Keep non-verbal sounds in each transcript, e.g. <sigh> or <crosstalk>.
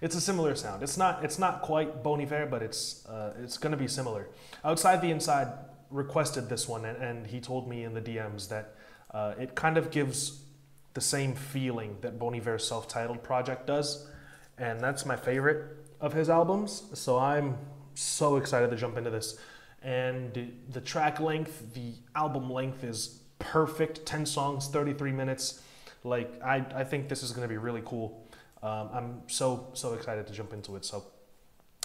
it's a similar sound. It's not it's not quite Bon Iver, but it's uh, it's going to be similar. Outside the Inside requested this one, and, and he told me in the DMs that uh, it kind of gives the same feeling that Bon Iver's self-titled project does, and that's my favorite of his albums. So I'm so excited to jump into this. And the track length, the album length is perfect 10 songs, 33 minutes. Like, I, I think this is going to be really cool. Um, I'm so, so excited to jump into it. So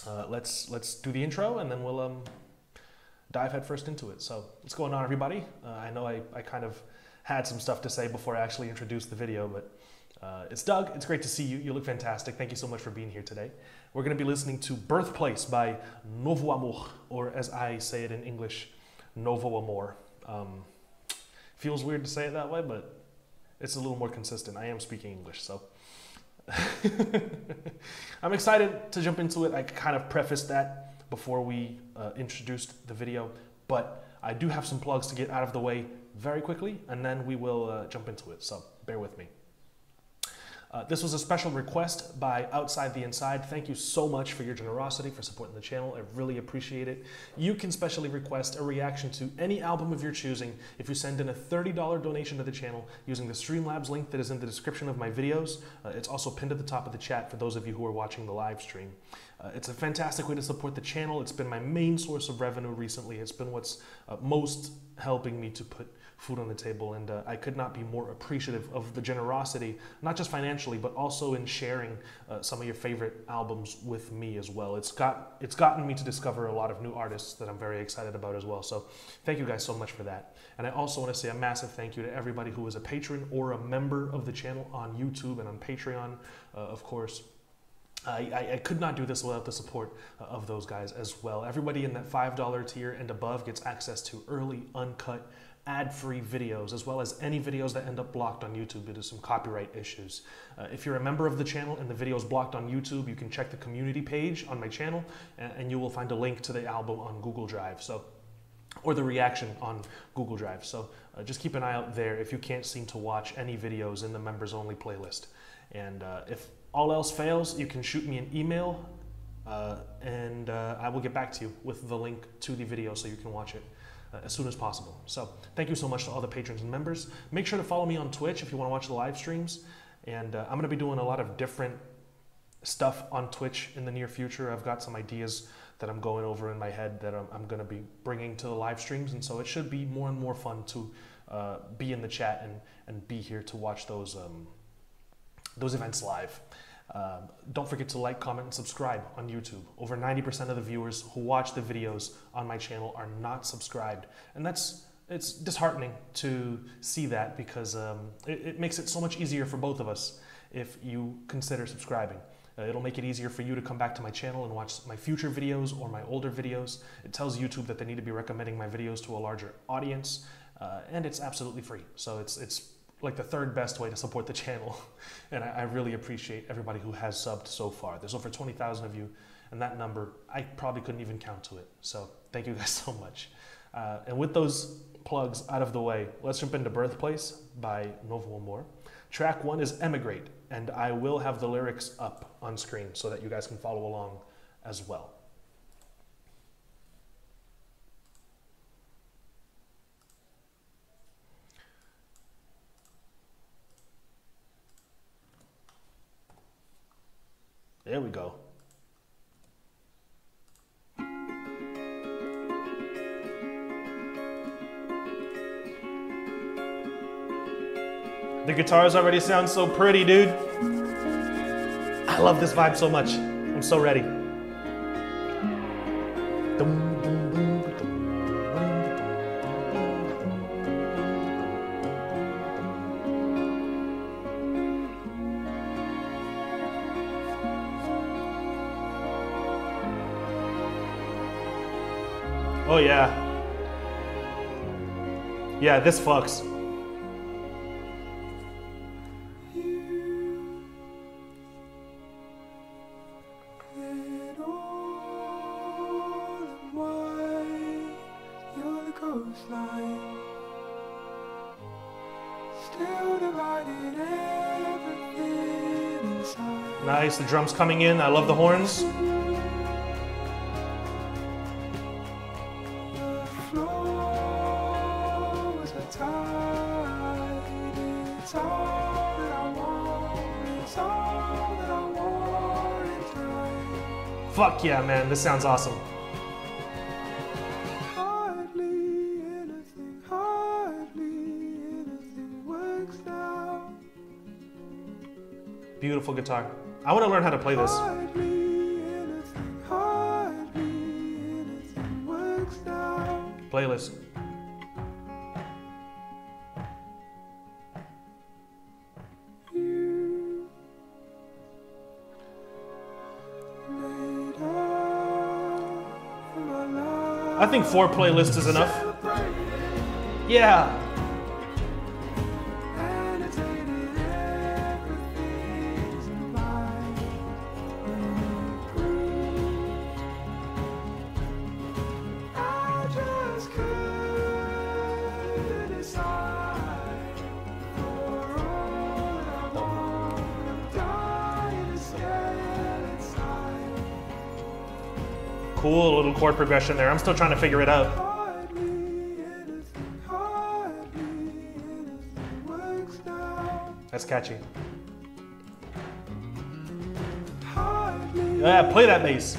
uh, let's, let's do the intro and then we'll um, dive headfirst into it. So, what's going on, everybody? Uh, I know I, I kind of had some stuff to say before I actually introduced the video, but uh, it's Doug. It's great to see you. You look fantastic. Thank you so much for being here today. We're going to be listening to Birthplace by Novo Amor, or as I say it in English, Novo Amor. Um, feels weird to say it that way, but it's a little more consistent. I am speaking English, so. <laughs> I'm excited to jump into it. I kind of prefaced that before we uh, introduced the video, but I do have some plugs to get out of the way very quickly, and then we will uh, jump into it. So bear with me. Uh, this was a special request by Outside the Inside. Thank you so much for your generosity, for supporting the channel. I really appreciate it. You can specially request a reaction to any album of your choosing if you send in a $30 donation to the channel using the Streamlabs link that is in the description of my videos. Uh, it's also pinned at the top of the chat for those of you who are watching the live stream. Uh, it's a fantastic way to support the channel. It's been my main source of revenue recently. It's been what's uh, most helping me to put food on the table. And uh, I could not be more appreciative of the generosity, not just financially, but also in sharing uh, some of your favorite albums with me as well. It's got it's gotten me to discover a lot of new artists that I'm very excited about as well. So thank you guys so much for that. And I also want to say a massive thank you to everybody who is a patron or a member of the channel on YouTube and on Patreon, uh, of course. I, I, could not do this without the support uh, of those guys as well. Everybody in that $5 tier and above gets access to early, uncut, ad-free videos, as well as any videos that end up blocked on YouTube due to some copyright issues. Uh, if you're a member of the channel and the video is blocked on YouTube, you can check the community page on my channel, and, you will find a link to the album on Google Drive. So or the reaction on Google Drive. So uh, just keep an eye out there if you can't seem to watch any videos in the members only playlist. And uh, if all else fails, you can shoot me an email uh, and uh, I will get back to you with the link to the video so you can watch it as soon as possible. So thank you so much to all the patrons and members. Make sure to follow me on Twitch if you want to watch the live streams. And uh, I'm going to be doing a lot of different stuff on Twitch in the near future. I've got some ideas that I'm going over in my head that I'm, I'm going to be bringing to the live streams. And so it should be more and more fun to uh, be in the chat and, and be here to watch those, um, those events live. Um, don't forget to like, comment, and subscribe on YouTube. Over 90% of the viewers who watch the videos on my channel are not subscribed. And that's it's disheartening to see that because um, it, it, makes it so much easier for both of us if you consider subscribing. Uh, it'll make it easier for you to come back to my channel and watch my future videos or my older videos. It tells YouTube that they need to be recommending my videos to a larger audience, uh, and it's absolutely free. So it's it's like the third best way to support the channel. <laughs> And I, I really appreciate everybody who has subbed so far. There's over 20,000 of you, and that number, I probably couldn't even count to it. So thank you guys <laughs> so much. Uh, and with those plugs out of the way, let's jump into Birthplace by Novo Amor. Track one is Emigrate, and I will have the lyrics up on screen so that you guys can follow along as well. There we go. The guitars already sound so pretty, dude. I love this vibe so much. I'm so ready. Yeah, this fucks. Nice, the drums coming in. I love the horns. Fuck yeah, man, this sounds awesome. Beautiful guitar. I want to learn how to play this. Playlist. I think four playlists is enough. Yeah. Progression there. I'm still trying to figure it out. That's catchy. Yeah, play that bass.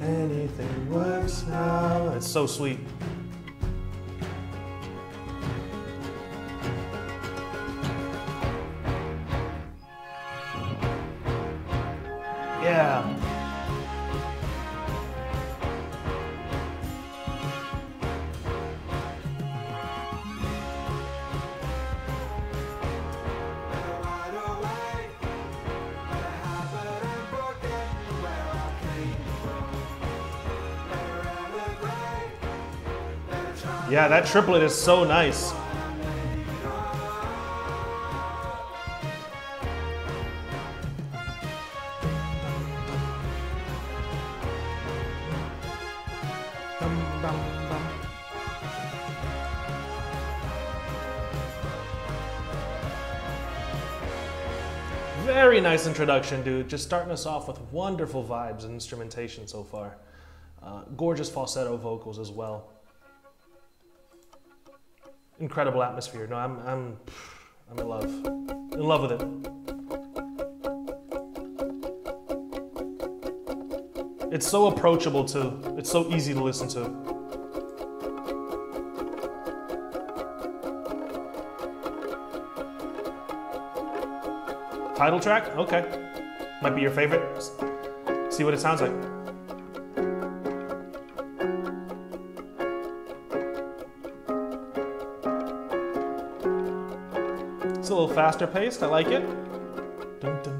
Anything works now. It's so sweet. Yeah, that triplet is so nice. Very nice introduction, dude. Just starting us off with wonderful vibes and instrumentation so far. Uh, gorgeous falsetto vocals as well. Incredible atmosphere. No, I'm, I'm, I'm in love. In love with it. It's so approachable too. It's so easy to listen to. Title track? Okay. Might be your favorite. See what it sounds like. Little faster paced. I like it. Dun, dun,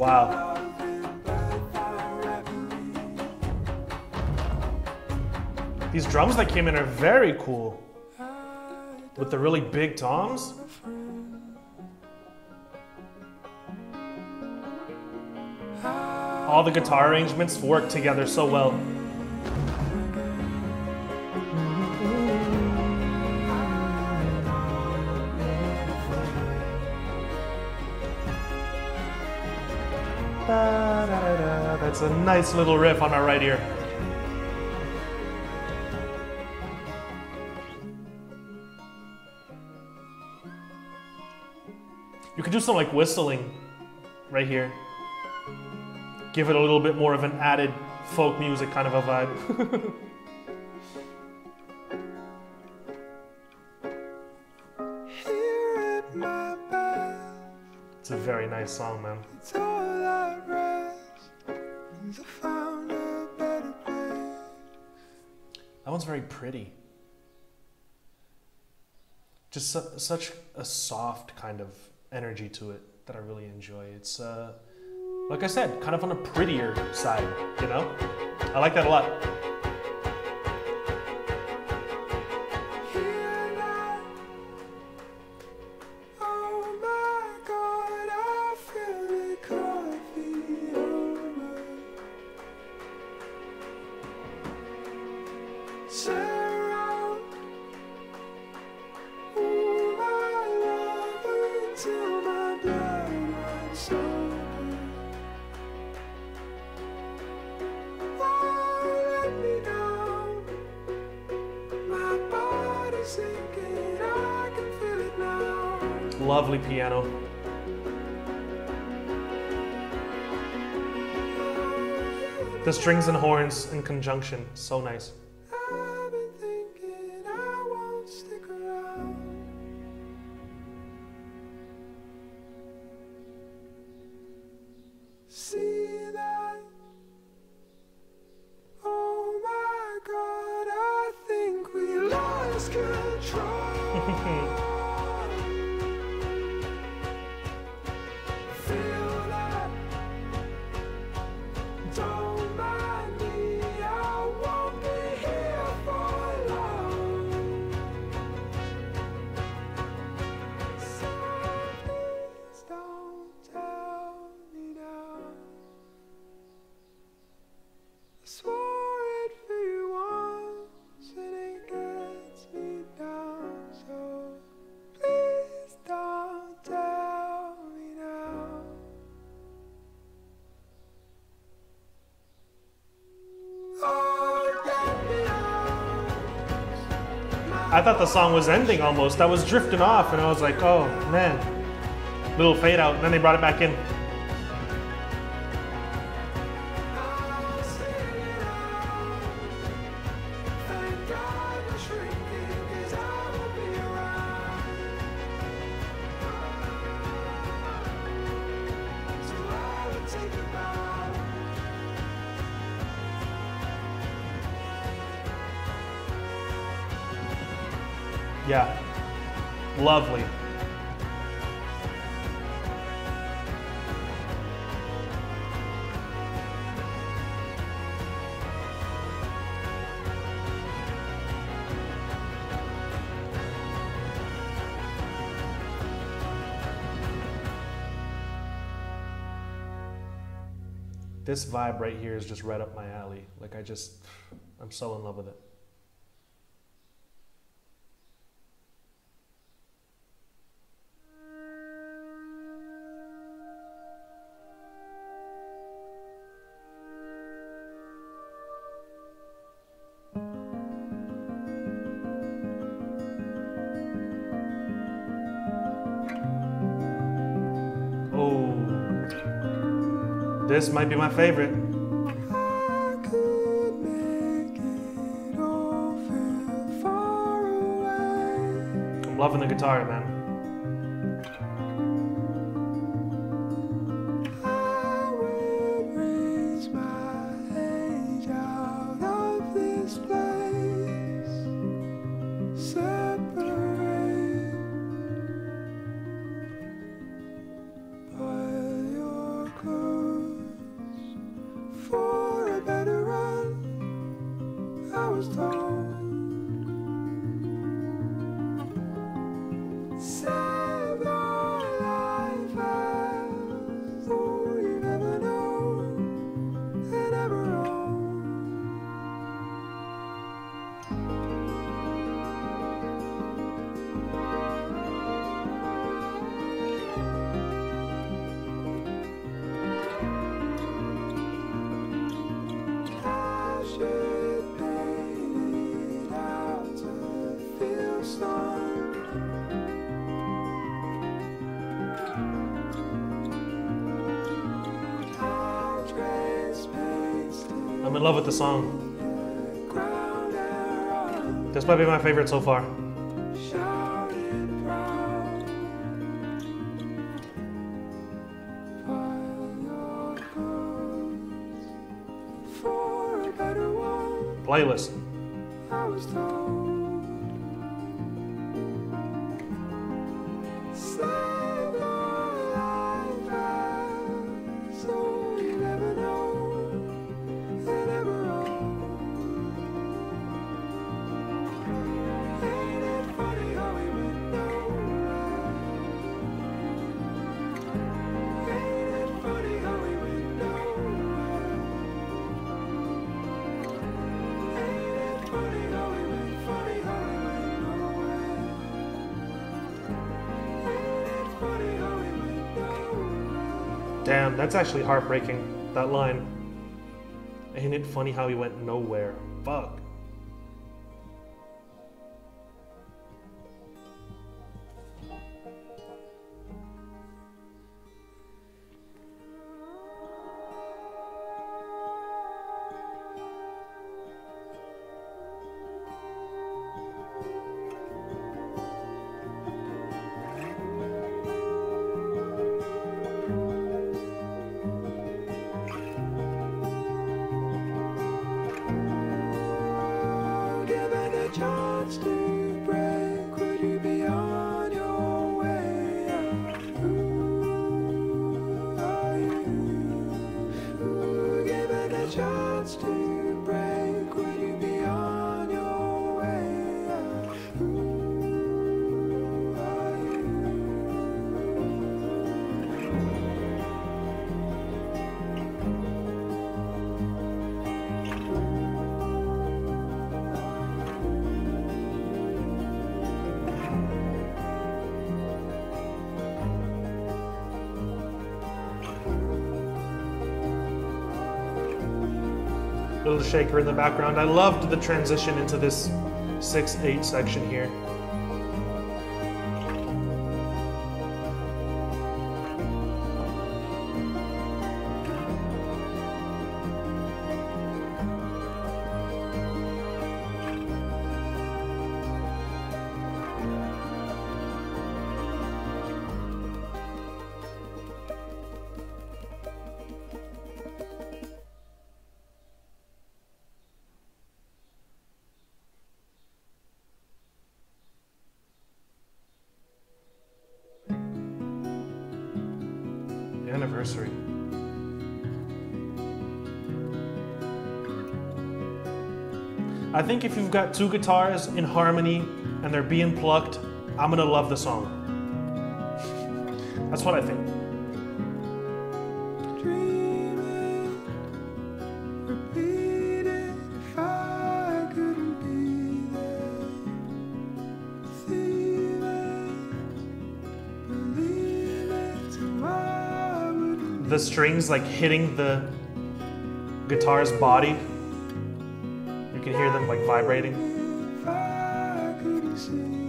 Wow. These drums that came in are very cool. With the really big toms. All the guitar arrangements work together so well. Nice little riff on our right ear. You could do some like whistling right here. Give it a little bit more of an added folk music kind of a vibe. <laughs> Here at my best, it's a very nice song, man. That one's very pretty. Just su- such a soft kind of energy to it that I really enjoy. It's, uh, like I said, kind of on a prettier side, you know? I like that a lot. Strings and horns in conjunction, so nice. I've I thought the song was ending almost. I was drifting off and I was like, oh man. Little fade out, and then they brought it back in. Yeah. Lovely. This vibe right here is just right up my alley. Like I just I'm so in love with it. This might be my favorite. I'm loving the guitar, man. Love with the song. This might be my favorite so far. shouting that's actually heartbreaking. That line. Ain't it funny how he went nowhere? Shaker in the background. I loved the transition into this 6-8 section here. Think if you've got two guitars in harmony and they're being plucked, I'm gonna love the song. That's what I think. The strings like hitting the guitar's body. You can hear them like vibrating. if I couldn't see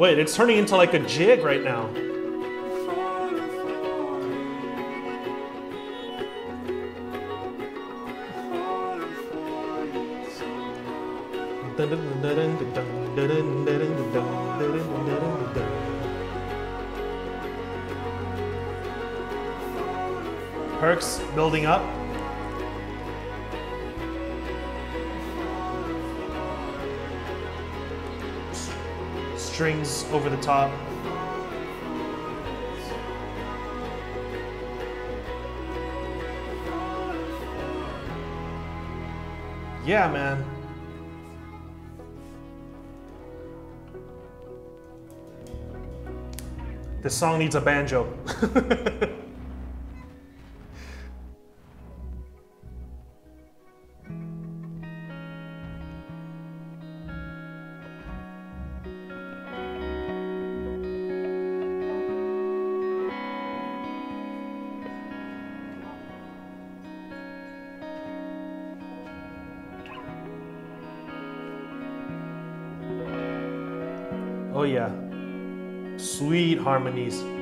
Wait, it's turning into like a jig right now. Perks building up. strings over the top. Yeah, man. This song needs a banjo. <laughs> harmonies.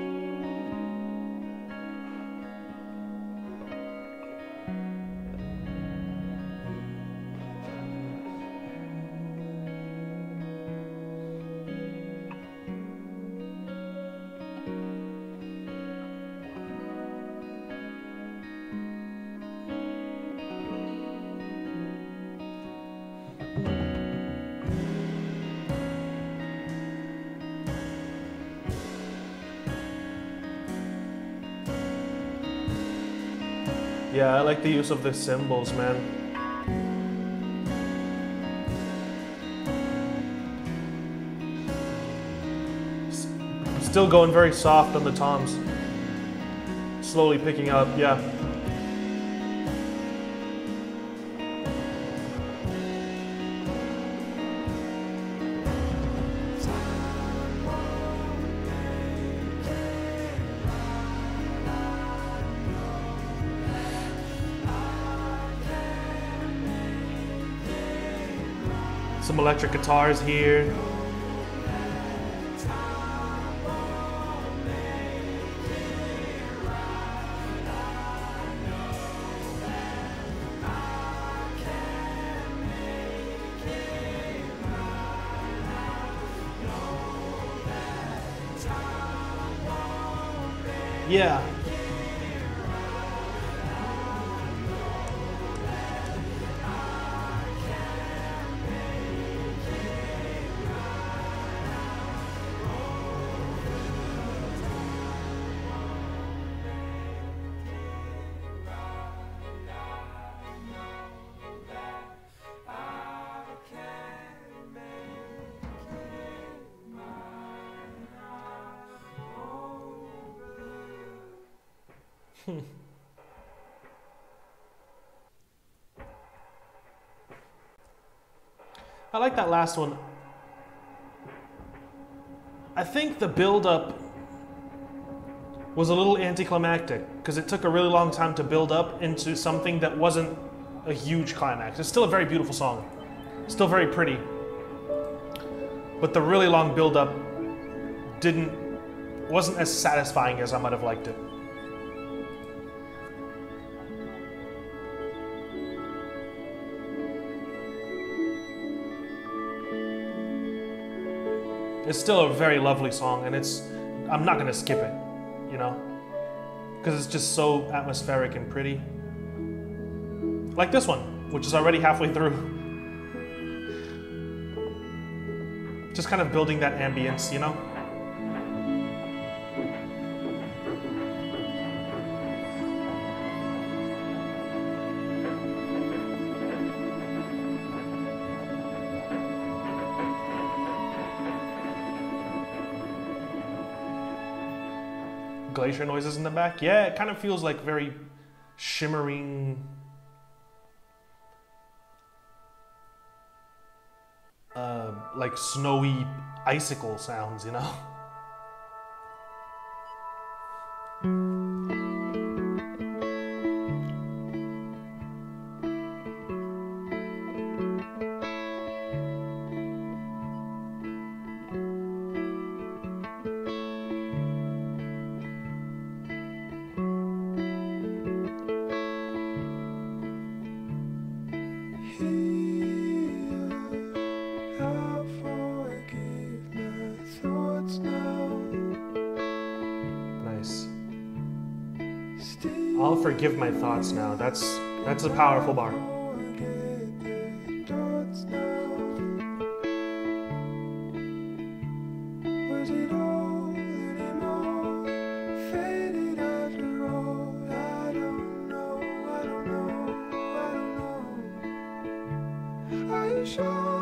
Yeah, I like the use of the cymbals, man. Still going very soft on the toms. Slowly picking up, yeah. Electric guitars here. <laughs> I like that last one. I think the build up was a little anticlimactic because it took a really long time to build up into something that wasn't a huge climax. It's still a very beautiful song, still very pretty. But the really long build up didn't wasn't as satisfying as I might have liked it. It's still a very lovely song, and it's I'm not gonna skip it, you know, because it's just so atmospheric and pretty. Like this one, which is already halfway through. Just kind of building that ambience, you know. Glacier noises in the back. Yeah, it kind of feels like very shimmering. Uh, like snowy icicle sounds, you know? <laughs> thoughts now. That's that's a powerful bar. forget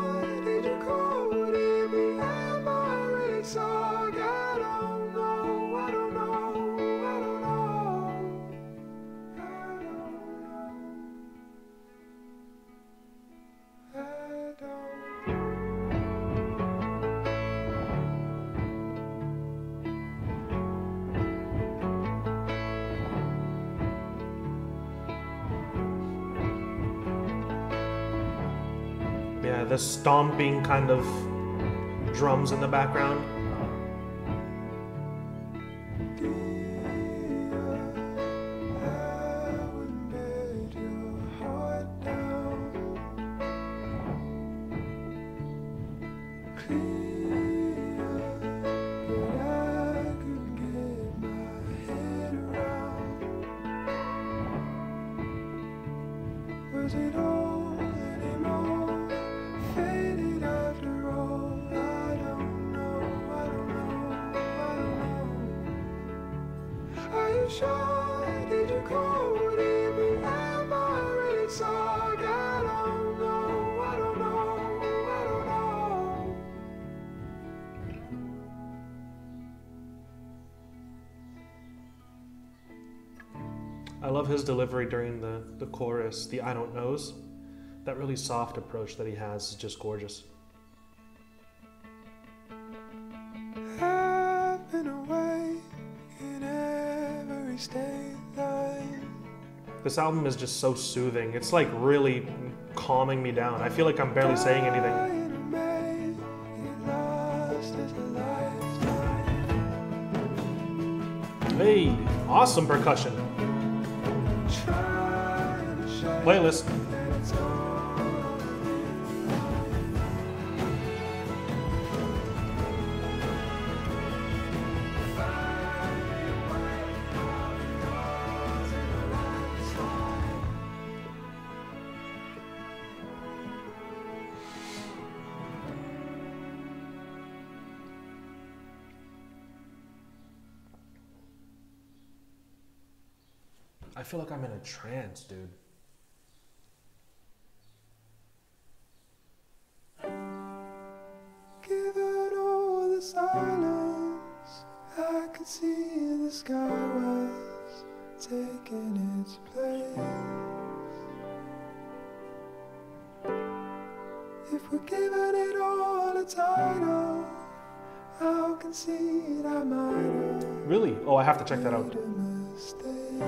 stomping kind of drums in the background. I love his delivery during the, the chorus, the I don't knows. That really soft approach that he has is just gorgeous. I've been away in every state. This album is just so soothing. It's like really calming me down. I feel like I'm barely saying anything. Dying to make it lost as a lifetime. Hey, awesome percussion. Playlist. I feel like I'm in a trance, dude. The sky was taking its place. If we're giving it all a title, I'll concede I might have Really? Oh, I have to check that out. made a mistake.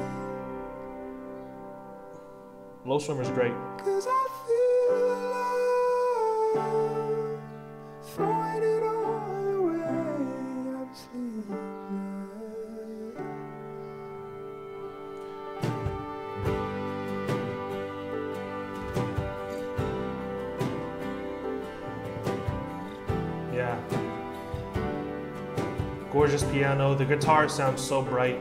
Lowswimmer's great. Cause I feel alive, throwing it Gorgeous piano. The guitar sounds so bright.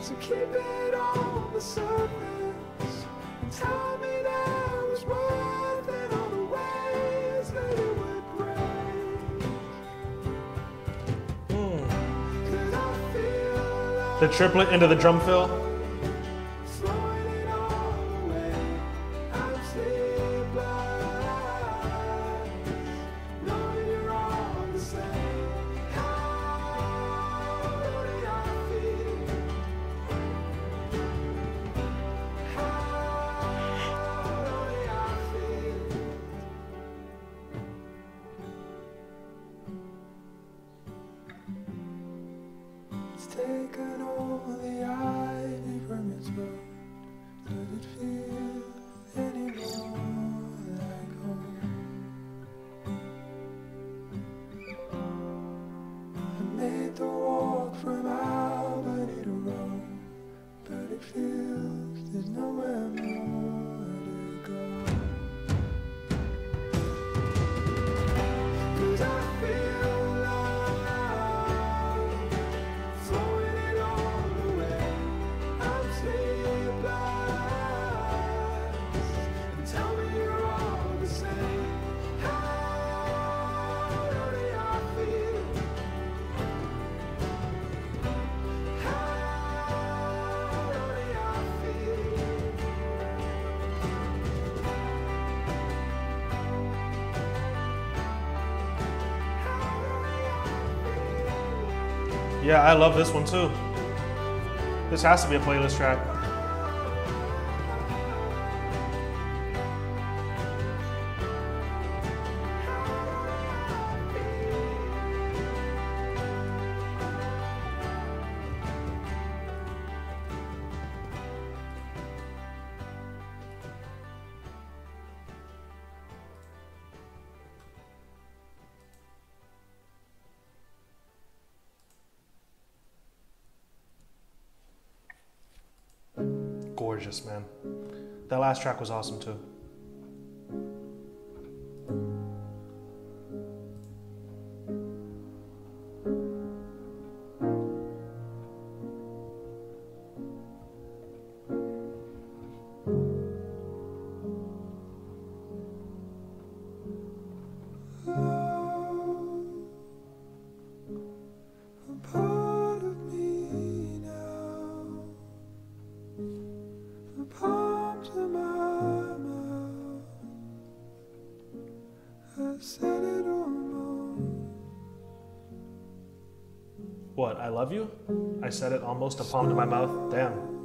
So keep it on the surface. The triplet into the drum fill. Yeah, I love this one too. This has to be a playlist track. Track was awesome too. Love you? I said it almost a palm to my mouth. Damn.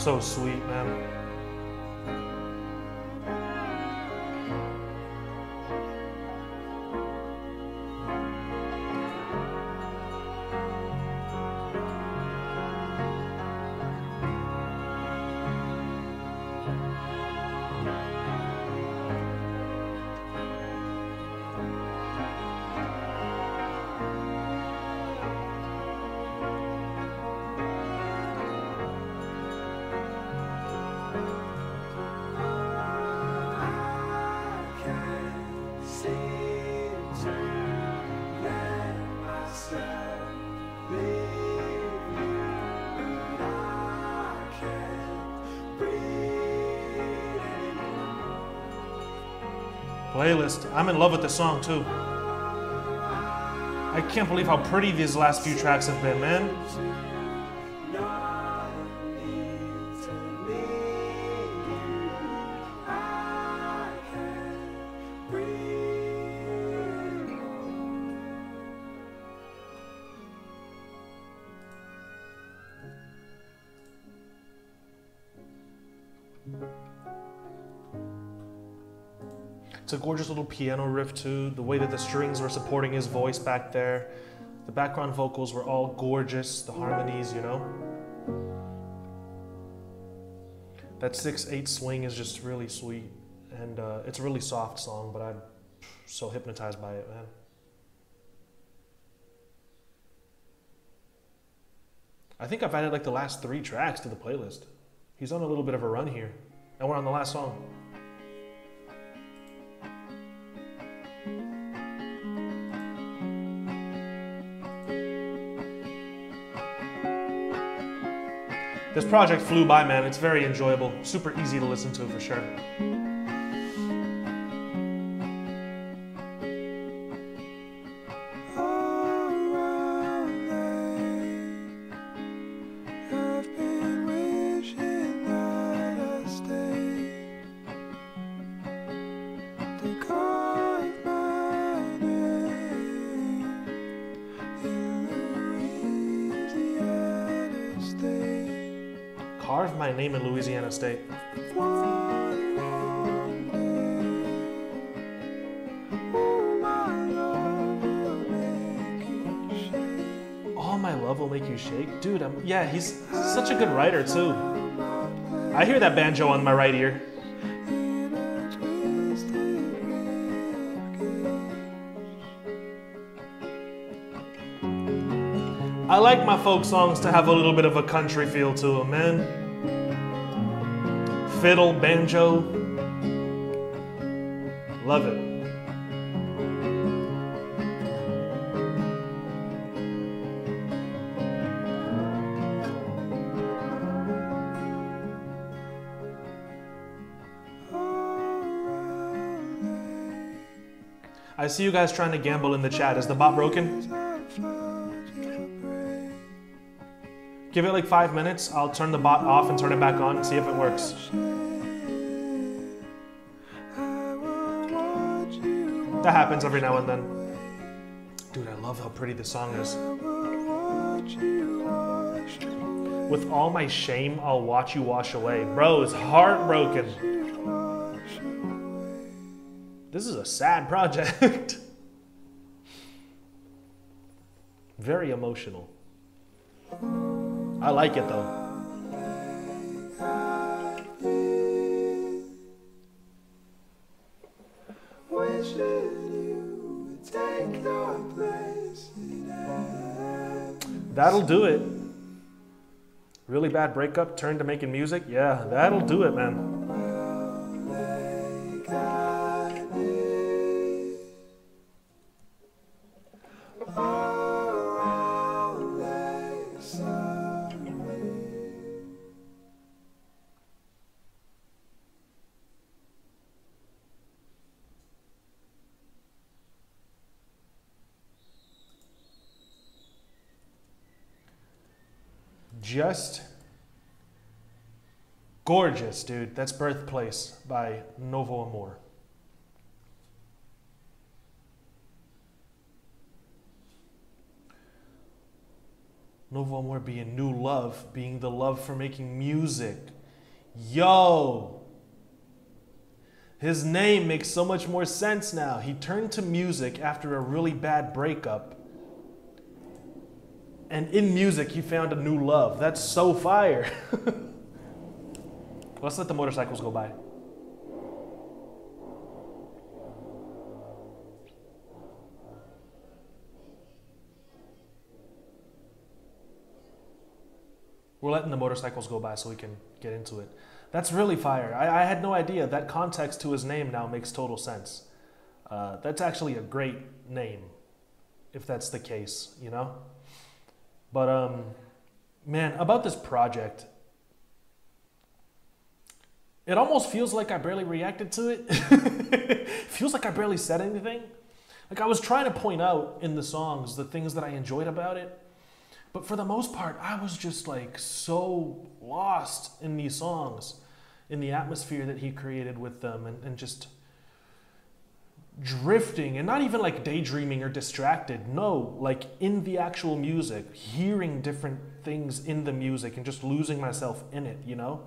So sweet, man. Playlist. I'm in love with this song too. I can't believe how pretty these last few tracks have been, man. Leave you. It's a gorgeous little piano riff too. The way that the strings were supporting his voice back there. The background vocals were all gorgeous. The harmonies, you know. That six eight swing is just really sweet, and uh, it's a really soft song. But I'm so hypnotized by it, man. I think I've added like the last three tracks to the playlist. He's on a little bit of a run here, and we're on the last song. This project flew by, man. It's very enjoyable, super easy to listen to for sure. State. All my love will make you shake. Dude, I'm, yeah, he's such a good writer too. I hear that banjo on my right ear. I like my folk songs to have a little bit of a country feel to them, man. Fiddle, banjo. Love it. I see you guys trying to gamble in the chat. Is the bot broken? Give it like five minutes. I'll turn the bot off and turn it back on and see if it works. That happens every now and then. Dude, I love how pretty this song is. With all my shame, I'll watch you wash away. Bro is heartbroken. This is a sad project. <laughs> Very emotional. I like it though. That'll do it. Really bad breakup, turn to making music? Yeah, that'll do it, man. Just gorgeous, dude. That's Birthplace by Novo Amor. Novo Amor being new love, being the love for making music. Yo! His name makes so much more sense now. He turned to music after a really bad breakup. And in music, he found a new love. That's so fire. <laughs> Let's let the motorcycles go by. We're letting the motorcycles go by so we can get into it. That's really fire. I, I had no idea. That context to his name now makes total sense. Uh, that's actually a great name, if that's the case, you know? But, um, man, about this project, it almost feels like I barely reacted to it. <laughs> feels like I barely said anything. Like I was trying to point out in the songs the things that I enjoyed about it. But for the most part, I was just like so lost in these songs, in the atmosphere that he created with them, and, and just drifting and not even like daydreaming or distracted. No, like in the actual music, hearing different things in the music and just losing myself in it, you know?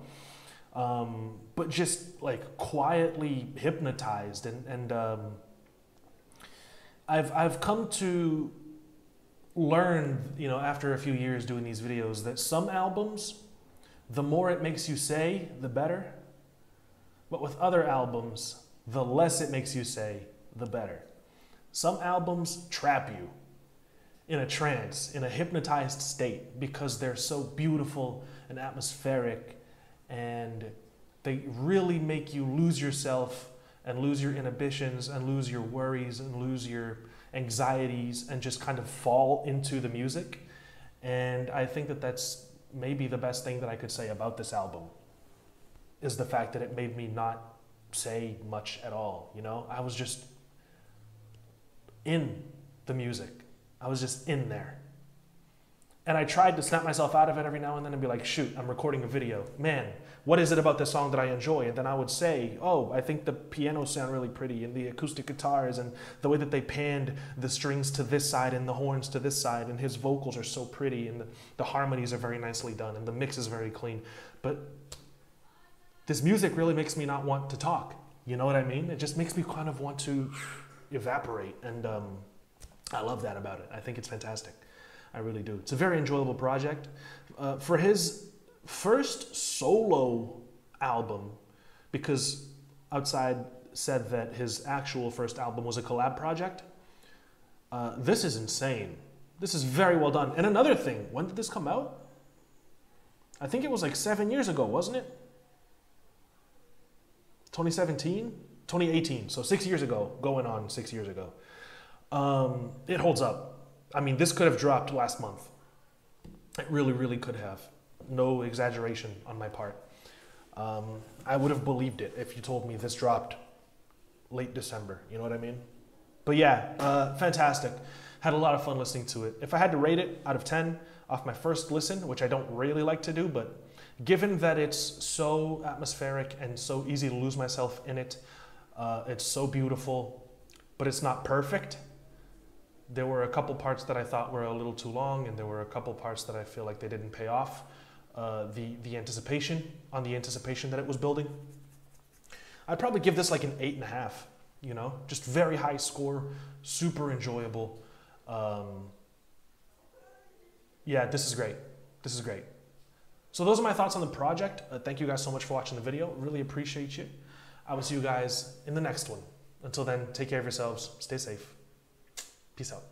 Um, but just like quietly hypnotized and, and um, I've, I've come to learn, you know, after a few years doing these videos that some albums, the more it makes you say, the better. But with other albums, the less it makes you say, the better. Some albums trap you in a trance, in a hypnotized state, because they're so beautiful and atmospheric, and they really make you lose yourself and lose your inhibitions and lose your worries and lose your anxieties and just kind of fall into the music. And I think that that's maybe the best thing that I could say about this album is the fact that it made me not say much at all. You know, I was just in the music. I was just in there. And I tried to snap myself out of it every now and then and be like, shoot, I'm recording a video. Man, what is it about this song that I enjoy? And then I would say, oh, I think the pianos sound really pretty and the acoustic guitars and the way that they panned the strings to this side and the horns to this side and his vocals are so pretty and the, the harmonies are very nicely done and the mix is very clean. But this music really makes me not want to talk. You know what I mean? It just makes me kind of want to evaporate. And um, I love that about it. I think it's fantastic. I really do. It's a very enjoyable project. Uh, for his first solo album, because Outside said that his actual first album was a collab project, uh, this is insane. This is very well done. And another thing, when did this come out? I think it was like seven years ago, wasn't it? 2017? 2018. So six years ago, going on six years ago. Um, it holds up. I mean, this could have dropped last month. It really, really could have. No exaggeration on my part. Um, I would have believed it if you told me this dropped late December. You know what I mean? But yeah, uh, fantastic. Had a lot of fun listening to it. If I had to rate it out of 10 off my first listen, which I don't really like to do, but given that it's so atmospheric and so easy to lose myself in it, uh, it's so beautiful, but it's not perfect. There were a couple parts that I thought were a little too long, and there were a couple parts that I feel like they didn't pay off. Uh, the the anticipation on the anticipation that it was building. I'd probably give this like an eight and a half. You know, just very high score, super enjoyable. Um, yeah, this is great. This is great. So those are my thoughts on the project. Uh, thank you guys so much for watching the video. Really appreciate you. I will see you guys in the next one. Until then, take care of yourselves. Stay safe. Peace out.